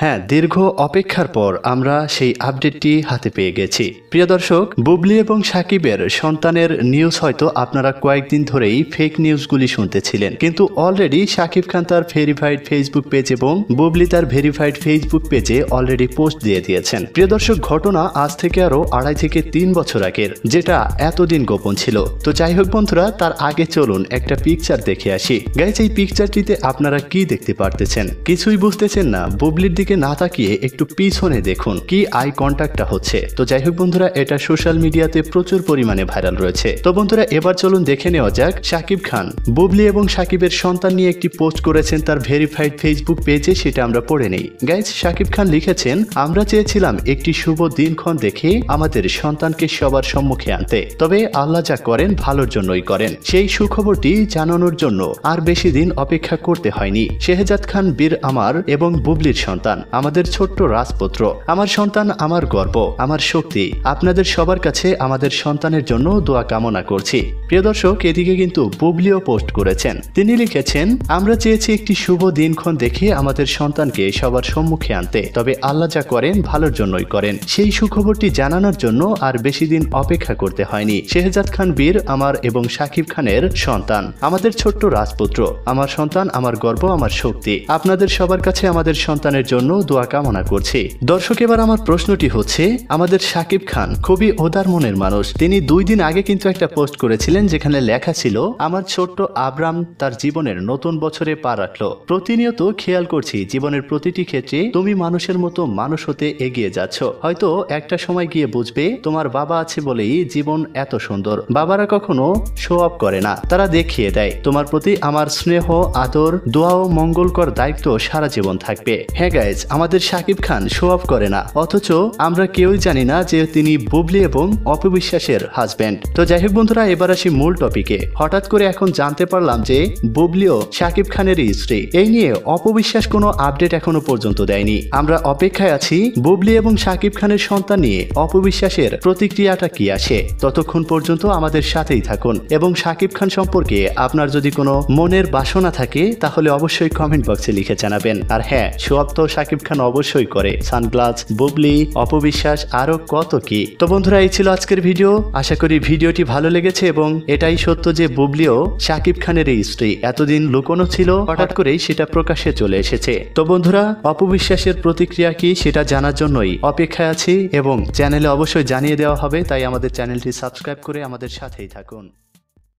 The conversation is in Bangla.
হ্যাঁ দীর্ঘ অপেক্ষার পর আমরা সেই আপডেটটি হাতে পেয়ে গেছি। প্রিয় দর্শক, বুবলি এবং সাকিবের সন্তানের নিউজ হয়তো আপনারা কয়েকদিন ধরেই ফেক নিউজগুলি শুনতেছিলেন। কিন্তু অলরেডি সাকিব খান তার ভেরিফাইড ফেসবুক পেজ এবং বুবলি তার ভেরিফাইড ফেসবুক পেজে অলরেডি পোস্ট দিয়ে দিয়েছেন। প্রিয় দর্শক, ঘটনা আজ থেকে আরও আড়াই থেকে তিন বছর আগের, যেটা এতদিন গোপন ছিল। তো যাই হোক বন্ধুরা, তার আগে চলুন একটা পিকচার দেখে আসি। গাইজ এই পিকচারটিতে আপনারা কি দেখতে পারতেছেন? কিছুই বুঝতেছেন না, বুবলির দিকে না তাকিয়ে একটু পিছনে দেখুন কি আই কন্ট্যাক্টটা হচ্ছে। তো যাই হোক বন্ধুরা, এটা সোশ্যাল মিডিয়াতে প্রচুর পরিমাণে ভাইরাল রয়েছে। তো বন্ধুরা, এবার চলুন দেখে নেওয়া যাক শাকিব খান। বুবলি এবং সাকিবের সন্তান নিয়ে একটি পোস্ট করেছেন তার ভেরিফাইড ফেসবুক পেজে, সেটা আমরা পড়ে নেই। গাইজ, শাকিব খান লিখেছেন, আমরা চেয়েছিলাম একটি শুভ দিনক্ষণ দেখে আমাদের সন্তানকে সবার সম্মুখে আনতে। তবে আল্লাহ যা করেন, ভালোর জন্যই করেন। সেই সুখবরটি জানানোর জন্য আর বেশি দিন অপেক্ষা করতে হয়নি। শেহজাদ খান বীর আমার এবং বুবলির সন্তান। আমাদের ছোট্ট রাজপুত্র, আমার সন্তান, আমার গর্ব, আমার শক্তি। আপনাদের সবার কাছে আমাদের সন্তানের জন্য দোয়া কামনা করছি। প্রিয় দর্শক, এদিকে কিন্তু বুবলিও পোস্ট করেছেন। তিনি লিখেছেন, আমরা চেয়েছি একটি শুভ দিনক্ষণ দেখে আমাদের সন্তানকে সবার সম্মুখে আনতে, তবে আল্লাহ যা করেন ভালোর জন্যই করেন। সেই সুখবরটি জানানোর জন্য আর বেশি দিন অপেক্ষা করতে হয়নি। শেহজাদ খান বীর, আমার এবং সাকিব খানের সন্তান। আমাদের ছোট্ট রাজপুত্র, আমার সন্তান, আমার গর্ব, আমার শক্তি। আপনাদের সবার কাছে আমাদের সন্তানের জন্য দোয়া কামনা করছি। দর্শক, এবার আমার প্রশ্নটি হচ্ছে, আমাদের সাকিব খান খুবই ওদার মনের মানুষ। তিনি দুই দিন আগে কিন্তু একটা পোস্ট করেছিলেন যেখানে লেখা ছিল, আমার ছোট্ট আব্রাম তার জীবনের নতুন বছরে পা রাখল। প্রতিনিয়ত খেয়াল করছি, জীবনের প্রতিটি ক্ষেত্রে তুমি মানুষের মতো মানুষ হতে এগিয়ে যাচ্ছ। হয়তো একটা সময় গিয়ে বুঝবে, তোমার বাবা আছে বলেই জীবন এত সুন্দর। বাবারা কখনো শো অফ করে না, তারা দেখিয়ে দেয়। তোমার প্রতি আমার স্নেহ, আদর, দোয়া ও মঙ্গলকর দায়িত্ব সারা জীবন থাকবে। হ্যাঁ গাইজ আমাদের সাকিব খান শো অফ করে না। অথচ আমরা কেউই জানি না যে তিনি বুবলি এবং অপবিশ্বাসের হাজব্যান্ড তো যাই হোক বন্ধুরা, এবার আসি মূল টপিকে হঠাৎ করে এখন জানতে পারলাম যে বুবলিও সাকিব খানেরই স্ত্রী। এই নিয়ে অপবিশ্বাস কোনো আপডেট এখনও পর্যন্ত দেয়নি। আমরা অপেক্ষায় আছি বুবলি এবং সাকিব খানের সন্তান নিয়ে। অপবিশ্বাসের প্রতিক্রিয়াটা কি আসে? ততক্ষণ পর্যন্ত আমাদের সাথেই থাকুন। এবং সাকিব খান সম্পর্কে আপনার যদি কোনো মনের বাসনা থাকে, তাহলে অবশ্যই কমেন্ট বক্সে লিখে জানাবেন। আর হ্যাঁ সোয়াব তো সাকিব খান অবশ্যই করে। সানগ্লাস, বুবলি, অপবিশ্বাস, আরও কত কি। তো বন্ধুরা, এই ছিল আজকের ভিডিও। আশা করি ভিডিওটি ভালো লেগেছে এবং এটাই সত্য যে বুবলিও সাকিব খানের এই স্ত্রী। এতদিন লুকোনো ছিল, হঠাৎ করেই সেটা প্রকাশ্যে চলে এসেছে। তো বন্ধুরা, অপবিশ্বাসের প্রতিক্রিয়া কি সেটা জানার জন্যই অপেক্ষায় আছি এবং চ্যানেলে অবশ্যই জানিয়ে দেওয়া হবে, তাই আমাদের চ্যানেলটি সাবস্ক্রাইব করে আমাদের সাথেই থাকুন।